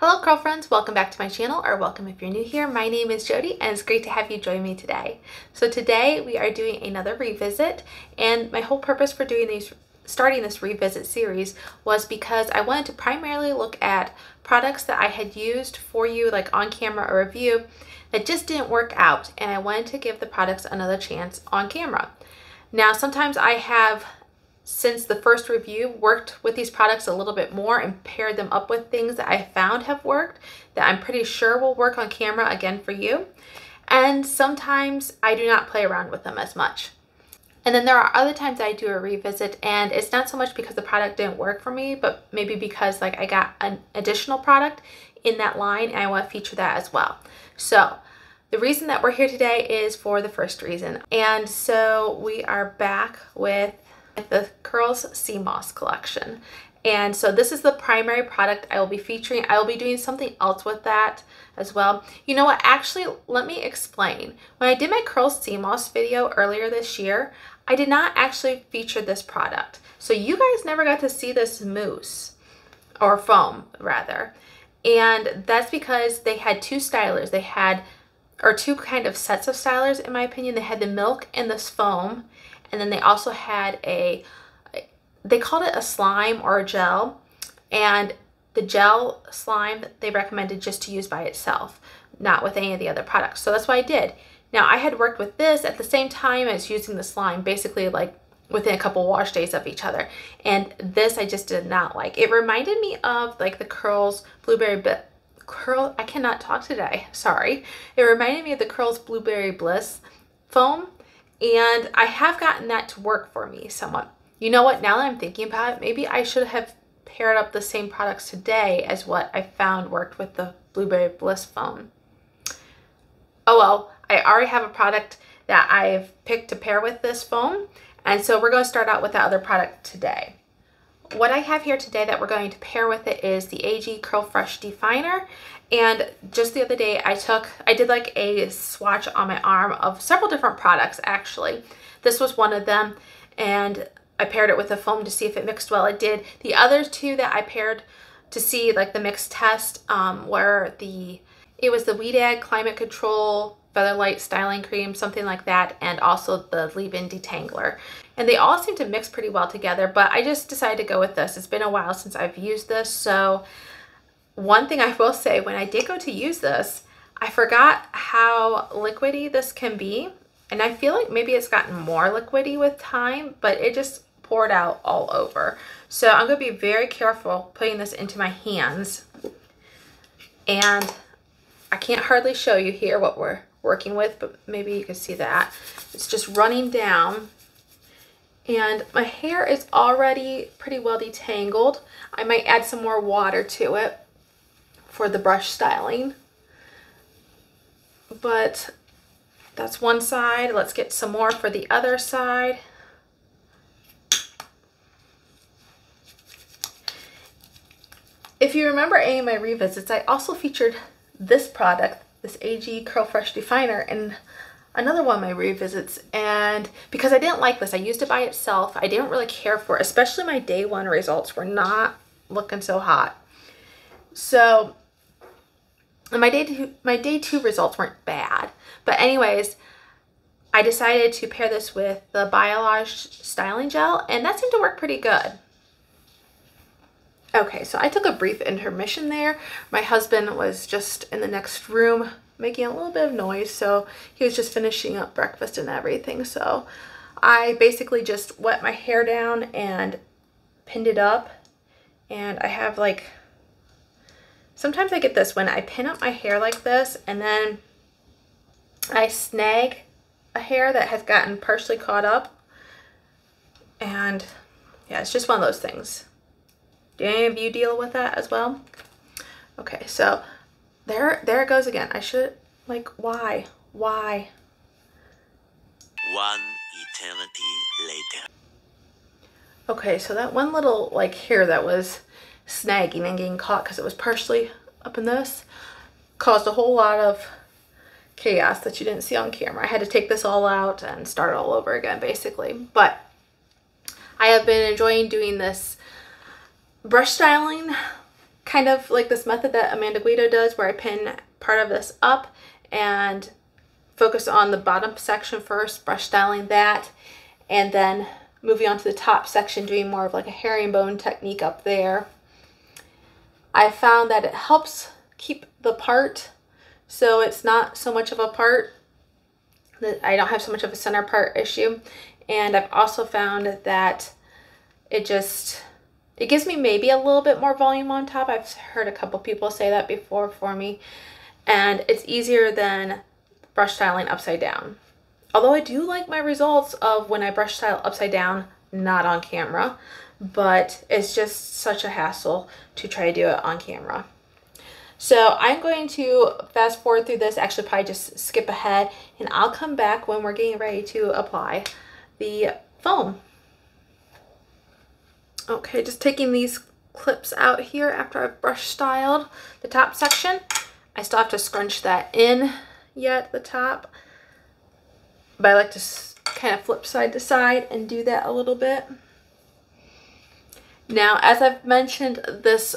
Hello curl friends, welcome back to my channel or welcome if you're new here. My name is Jody and it's great to have you join me today. So today we are doing another revisit and my whole purpose for doing these starting this revisit series was because I wanted to primarily look at products that I had used for you like on camera or review that just didn't work out and I wanted to give the products another chance on camera. Now sometimes I have since the first review, worked with these products a little bit more and paired them up with things that I found have worked that I'm pretty sure will work on camera again for you. And sometimes I do not play around with them as much. And then there are other times I do a revisit and it's not so much because the product didn't work for me, but maybe because like I got an additional product in that line and I want to feature that as well. So the reason that we're here today is for the first reason. And so we are back with the Curls Sea Moss collection. And so this is the primary product I will be featuring. I will be doing something else with that as well. You know what? Actually, let me explain. When I did my Curls Sea Moss video earlier this year, I did not actually feature this product. So you guys never got to see this mousse or foam rather. And that's because they had two stylers. They had, or two kind of sets of stylers in my opinion. They had the milk and this foam and then they also had a, they called it a slime or a gel. And the gel slime they recommended just to use by itself, not with any of the other products. So that's what I did. Now I had worked with this at the same time as using the slime, basically like within a couple wash days of each other. And this I just did not like. It reminded me of like the Curls Blueberry Bit Curl, I cannot talk today, sorry. It reminded me of the Curls Blueberry Bliss foam and I have gotten that to work for me somewhat. You know what, now that I'm thinking about it, maybe I should have paired up the same products today as what I found worked with the Blueberry Bliss foam. Oh well, I already have a product that I've picked to pair with this foam. And so we're going to start out with the other product today. What I have here today that we're going to pair with it is the AG Curl Fresh Definer. And just the other day I took, I did like a swatch on my arm of several different products actually. This was one of them and I paired it with a foam to see if it mixed well. It did. The other two that I paired to see like the mix test um, were the, it was the Ouidad Climate Control Featherlight Styling Cream, something like that, and also the leave-in detangler. And they all seem to mix pretty well together, but I just decided to go with this. It's been a while since I've used this, so one thing I will say, when I did go to use this, I forgot how liquidy this can be. And I feel like maybe it's gotten more liquidy with time, but it just poured out all over. So I'm going to be very careful putting this into my hands. And I can't hardly show you here what we're working with, but maybe you can see that. It's just running down. And my hair is already pretty well detangled. I might add some more water to it for the brush styling. But that's one side. Let's get some more for the other side. If you remember any of my revisits, I also featured this product, this AG Curl Fresh Definer, in another one of my revisits. And because I didn't like this, I used it by itself. I didn't really care for it, especially my day one results were not looking so hot. So and my day two, my day two results weren't bad. But anyways, I decided to pair this with the Biolage Styling Gel, and that seemed to work pretty good. Okay, so I took a brief intermission there. My husband was just in the next room making a little bit of noise, so he was just finishing up breakfast and everything. So I basically just wet my hair down and pinned it up. And I have like Sometimes I get this when I pin up my hair like this and then I snag a hair that has gotten partially caught up. And yeah, it's just one of those things. Do any of you deal with that as well? Okay, so there, there it goes again. I should, like, why? Why? One eternity later. Okay, so that one little, like, hair that was snagging and getting caught because it was partially up in this caused a whole lot of chaos that you didn't see on camera. I had to take this all out and start all over again basically. But I have been enjoying doing this brush styling kind of like this method that Amanda Guido does where I pin part of this up and focus on the bottom section first, brush styling that, and then moving on to the top section, doing more of like a herringbone technique up there. I found that it helps keep the part so it's not so much of a part that I don't have so much of a center part issue. And I've also found that it just, it gives me maybe a little bit more volume on top. I've heard a couple people say that before for me. And it's easier than brush styling upside down. Although I do like my results of when I brush style upside down, not on camera, but it's just such a hassle to try to do it on camera. So I'm going to fast forward through this, actually probably just skip ahead, and I'll come back when we're getting ready to apply the foam. Okay, just taking these clips out here after I've brush styled the top section. I still have to scrunch that in yet, the top. But I like to kind of flip side to side and do that a little bit. Now, as I've mentioned, this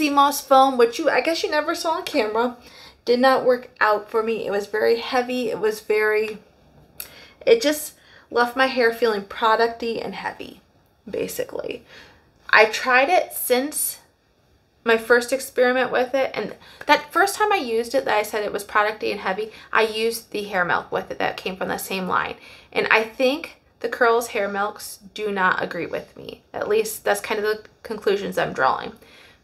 moss foam, which you I guess you never saw on camera, did not work out for me. It was very heavy. It was very, it just left my hair feeling producty and heavy, basically. I've tried it since my first experiment with it and that first time I used it that I said it was producty and heavy I used the hair milk with it that came from the same line and I think the curls hair milks do not agree with me. At least that's kind of the conclusions I'm drawing.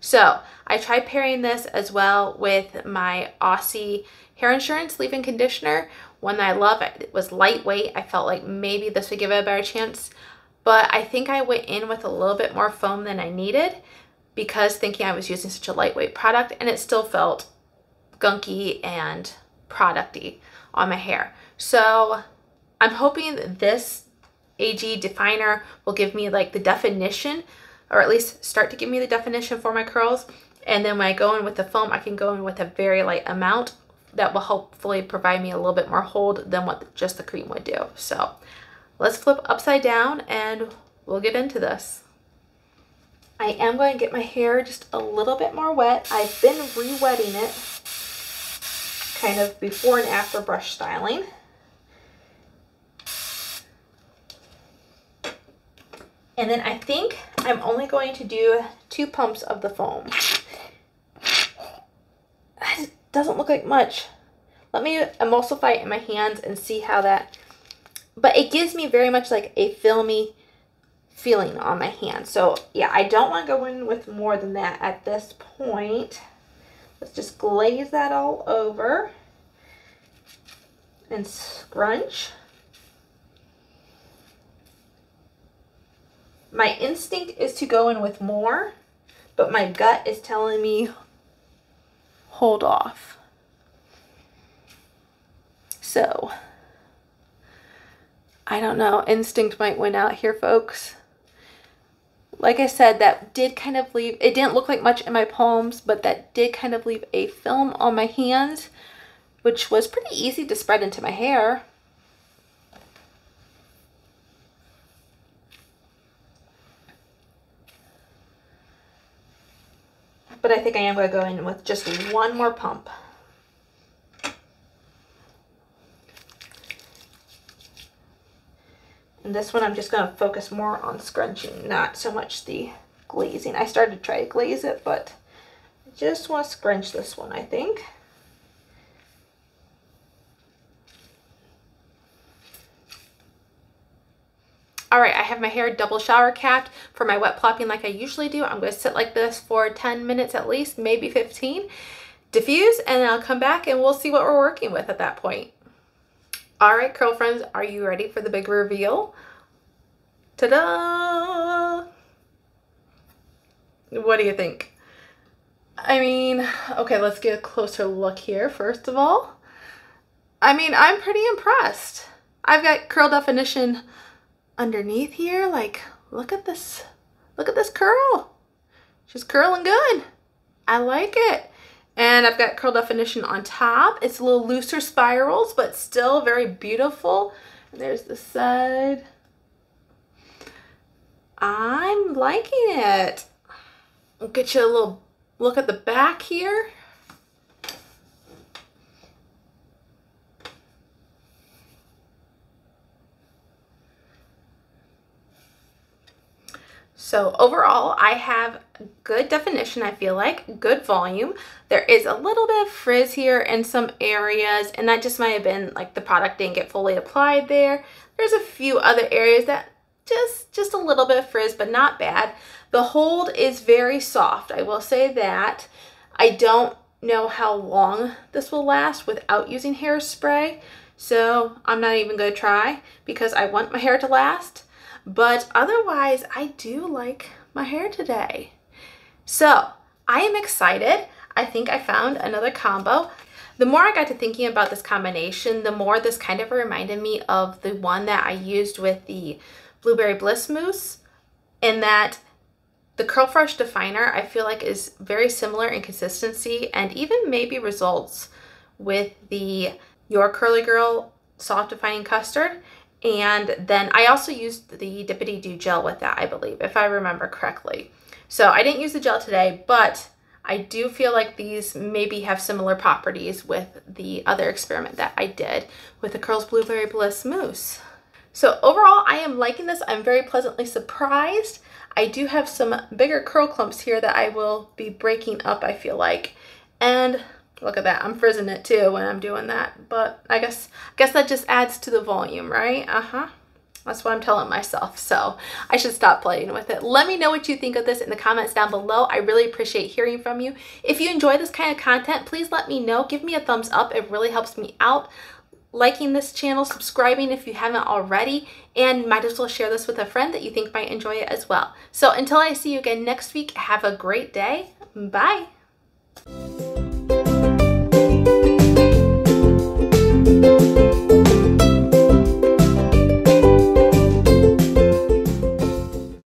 So I tried pairing this as well with my Aussie hair insurance leave-in conditioner one that I love. It was lightweight. I felt like maybe this would give it a better chance. But I think I went in with a little bit more foam than I needed because thinking I was using such a lightweight product and it still felt gunky and producty on my hair. So I'm hoping this AG definer will give me like the definition or at least start to give me the definition for my curls. And then when I go in with the foam, I can go in with a very light amount that will hopefully provide me a little bit more hold than what just the cream would do. So let's flip upside down and we'll get into this. I am going to get my hair just a little bit more wet. I've been re-wetting it kind of before and after brush styling. And then I think I'm only going to do two pumps of the foam. It doesn't look like much. Let me emulsify it in my hands and see how that, but it gives me very much like a filmy feeling on my hand. So yeah, I don't want to go in with more than that at this point. Let's just glaze that all over and scrunch. My instinct is to go in with more, but my gut is telling me hold off. So, I don't know, instinct might win out here, folks like I said, that did kind of leave, it didn't look like much in my palms, but that did kind of leave a film on my hands, which was pretty easy to spread into my hair. But I think I am going to go in with just one more pump. And this one I'm just going to focus more on scrunching, not so much the glazing. I started to try to glaze it, but I just want to scrunch this one, I think. All right, I have my hair double shower capped for my wet plopping like I usually do. I'm to sit like this for 10 minutes at least, maybe 15. Diffuse, and then I'll come back and we'll see what we're working with at that point. All right, curl friends, are you ready for the big reveal? Ta-da! What do you think? I mean, okay, let's get a closer look here, first of all. I mean, I'm pretty impressed. I've got curl definition underneath here. Like, look at this. Look at this curl. She's curling good. I like it. And I've got curl definition on top. It's a little looser spirals, but still very beautiful. And there's the side. I'm liking it. Get you a little look at the back here. So overall, I have good definition, I feel like, good volume. There is a little bit of frizz here in some areas, and that just might have been like the product didn't get fully applied there. There's a few other areas that just, just a little bit of frizz, but not bad. The hold is very soft, I will say that. I don't know how long this will last without using hairspray, so I'm not even gonna try because I want my hair to last. But otherwise, I do like my hair today. So I am excited. I think I found another combo. The more I got to thinking about this combination, the more this kind of reminded me of the one that I used with the Blueberry Bliss Mousse in that the Curl Fresh Definer I feel like is very similar in consistency and even maybe results with the Your Curly Girl Soft Defining Custard and then I also used the Dippity-Do gel with that, I believe, if I remember correctly. So I didn't use the gel today, but I do feel like these maybe have similar properties with the other experiment that I did with the Curls Blueberry Bliss Mousse. So overall, I am liking this. I'm very pleasantly surprised. I do have some bigger curl clumps here that I will be breaking up, I feel like. And Look at that. I'm frizzing it too when I'm doing that. But I guess I guess that just adds to the volume, right? Uh-huh. That's what I'm telling myself. So I should stop playing with it. Let me know what you think of this in the comments down below. I really appreciate hearing from you. If you enjoy this kind of content, please let me know. Give me a thumbs up. It really helps me out. Liking this channel, subscribing if you haven't already, and might as well share this with a friend that you think might enjoy it as well. So until I see you again next week, have a great day. Bye.